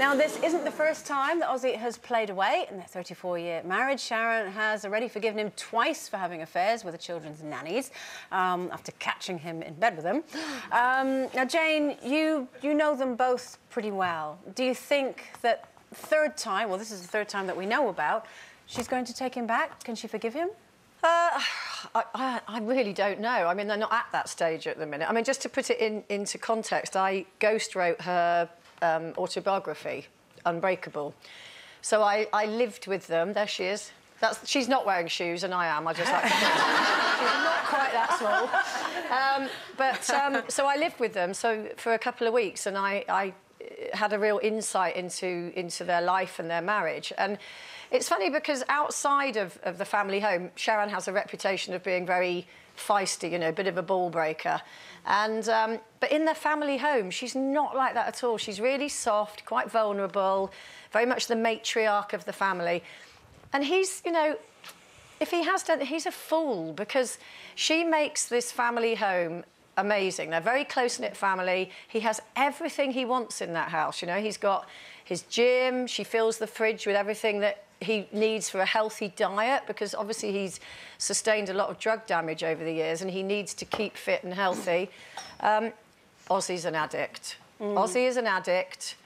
Now, this isn't the first time that Ozzy has played away in their 34-year marriage. Sharon has already forgiven him twice for having affairs with the children's nannies um, after catching him in bed with them. Um, now, Jane, you, you know them both pretty well. Do you think that third time, well, this is the third time that we know about, she's going to take him back? Can she forgive him? Uh, I, I, really don't know. I mean, they're not at that stage at the minute. I mean, just to put it in, into context, I ghost wrote her um, autobiography, Unbreakable. So I, I lived with them. There she is. That's, she's not wearing shoes, and I am. I just like she's not quite that small. Um, but um, so I lived with them so for a couple of weeks, and I, I had a real insight into into their life and their marriage. And it's funny because outside of, of the family home, Sharon has a reputation of being very feisty, you know, a bit of a ball breaker. And um, but in their family home, she's not like that at all. She's really soft, quite vulnerable, very much the matriarch of the family. And he's, you know, if he has done, he's a fool because she makes this family home amazing. They're very close-knit family. He has everything he wants in that house. You know, he's got his gym. She fills the fridge with everything that he needs for a healthy diet because obviously he's sustained a lot of drug damage over the years and he needs to keep fit and healthy. Um, Ozzy's an addict. Mm. Ozzy is an addict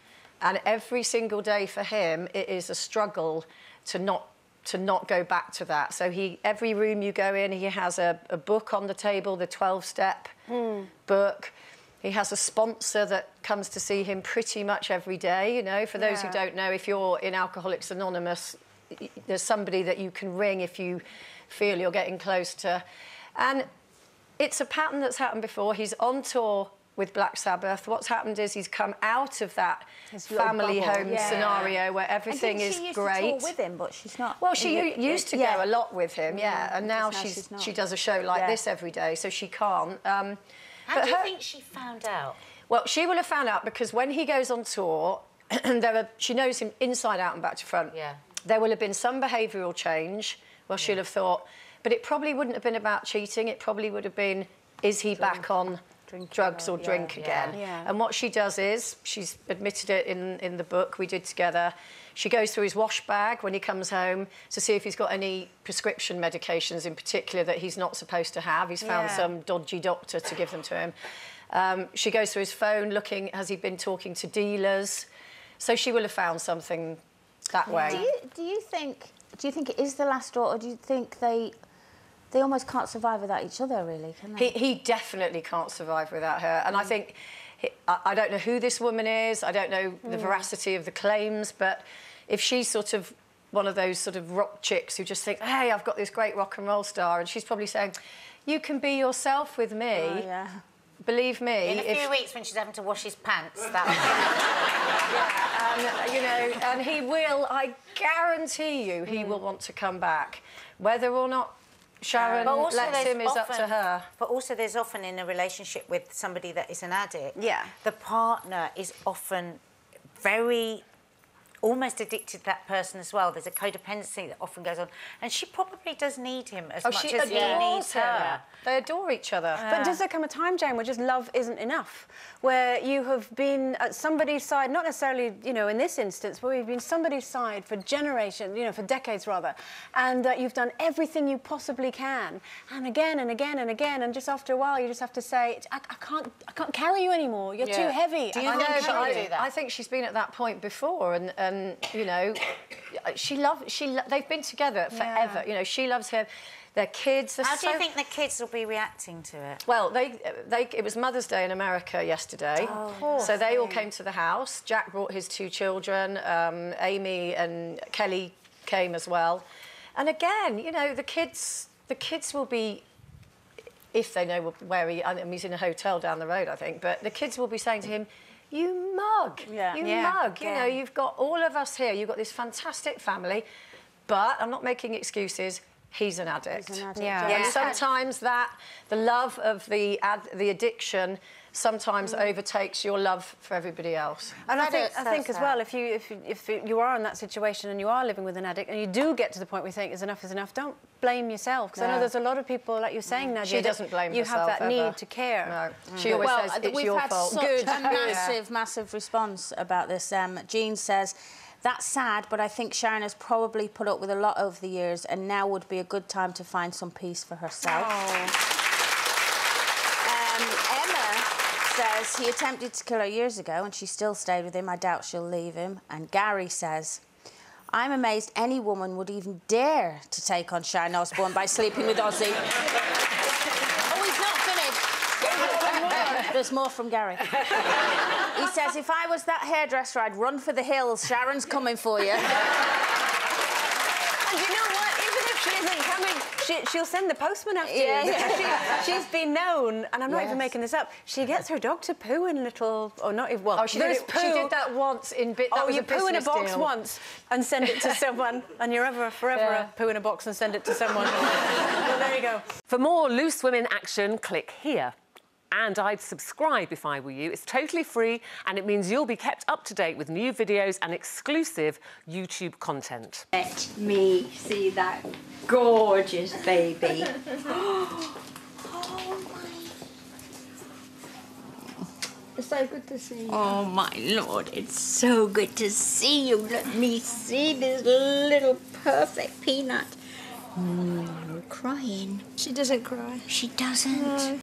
and every single day for him it is a struggle to not to not go back to that. So he every room you go in he has a, a book on the table, the 12 step mm. book. He has a sponsor that comes to see him pretty much every day. You know, for those yeah. who don't know, if you're in Alcoholics Anonymous, there's somebody that you can ring if you feel you're getting close to. And it's a pattern that's happened before. He's on tour with Black Sabbath. What's happened is he's come out of that His family home yeah. scenario where everything is she used great. With him, but she's not. Well, she it, used to yeah. go a lot with him, yeah, yeah. and now, now she's, she's she does a show like this every day, so she can't. Um, how but do you her, think she found out? Well, she will have found out because when he goes on tour, and there are, she knows him inside out and back to front. Yeah. There will have been some behavioural change. Well, yeah. she'll have thought, but it probably wouldn't have been about cheating. It probably would have been, is he back on drink drugs or yeah, drink again? Yeah. And what she does is, she's admitted it in, in the book we did together, she goes through his wash bag when he comes home to see if he's got any prescription medications in particular that he's not supposed to have. He's found yeah. some dodgy doctor to give them to him. Um, she goes through his phone looking, has he been talking to dealers? So she will have found something that way. Do you, do you think do you think it is the last straw or do you think they they almost can't survive without each other really, can they? He, he definitely can't survive without her. And mm. I think I don't know who this woman is. I don't know the mm. veracity of the claims, but if she's sort of one of those sort of rock chicks who just think, hey, I've got this great rock and roll star, and she's probably saying, you can be yourself with me. Oh, yeah. Believe me. In a few weeks when she's having to wash his pants, that yeah, and, you know, and he will, I guarantee you, he mm. will want to come back. Whether or not Sharon lets him is up to her. But also there's often in a relationship with somebody that is an addict, yeah. the partner is often very almost addicted to that person as well. There's a codependency that often goes on. And she probably does need him as oh, much as he needs her. her. They adore each other. Uh, but does there come a time, Jane, where just love isn't enough? Where you have been at somebody's side, not necessarily, you know, in this instance, but you've been somebody's side for generations, you know, for decades rather, and uh, you've done everything you possibly can, and again and again and again, and just after a while, you just have to say, I, I can't, I can't carry you anymore. You're yeah. too heavy. Do you I know, but I, do that? I, think she's been at that point before, and, and you know, she loves, she, lo they've been together forever. Yeah. You know, she loves him. Their kids. How so... do you think the kids will be reacting to it? Well, they, they, it was Mother's Day in America yesterday, oh, so they all came to the house. Jack brought his two children. Um, Aimee and Kelly came as well. And again, you know, the kids, the kids will be if they know where he, I mean, he's in a hotel down the road, I think, but the kids will be saying to him, you mug, yeah. you yeah. mug. You yeah. know, you've got all of us here, you've got this fantastic family, but I'm not making excuses he's an addict. He's an addict, Yeah. And sometimes that, the love of the, ad, the addiction sometimes mm. overtakes your love for everybody else. And I think, I think as well, if you if if you are in that situation and you are living with an addict and you do get to the point where you think is enough is enough, don't blame yourself because I know there's a lot of people like you're saying, mm. Nadia. She doesn't blame You herself have that ever. need to care. No, mm. she always well, says it's we've your had fault. such Good. a massive, massive response about this. Um, Jean says, that's sad, but I think Sharon has probably put up with a lot over the years and now would be a good time to find some peace for herself. Um, Emma says he attempted to kill her years ago and she still stayed with him. I doubt she'll leave him. And Gary says, I'm amazed any woman would even dare to take on Sharon Osbourne by sleeping with Ozzy. oh, he's not finished. There's more from Gary. he says, if I was that hairdresser, I'd run for the hills. Sharon's coming for you. And you know what? Even if she isn't coming, she, she'll send the postman after Yeah, you. yeah. She, has been known, and I'm not even making this up. She gets her dog to poo in little, or not even. Well, Oh, she did, it, poo. she did that once in bit. That oh, was you a poo in a box deal. once and send it to someone, and you're ever forever Yeah. a poo in a box and send it to someone. well, there you go. For more Loose Women action, click here. And I'd subscribe if I were you. It's totally free and it means you'll be kept up to date with new videos and exclusive YouTube content. Let me see that gorgeous baby. Oh my. It's so good to see you. Oh my lord, it's so good to see you. Let me see this little perfect peanut. Mm, crying. She doesn't cry. She doesn't.